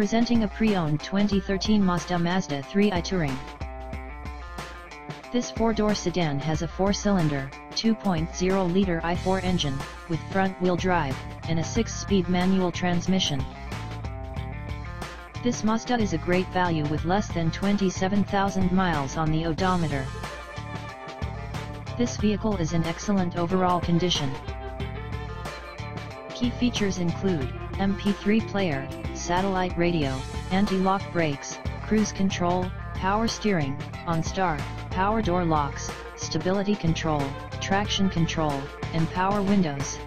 Presenting a pre-owned 2013 Mazda Mazda 3i Touring. This four-door sedan has a four-cylinder, 2.0-liter i4 engine, with front-wheel drive, and a six-speed manual transmission. This Mazda is a great value with less than 27,000 miles on the odometer. This vehicle is in excellent overall condition. Key features include, MP3 player, satellite radio, anti-lock brakes, cruise control, power steering, OnStar, power door locks, stability control, traction control, and power windows.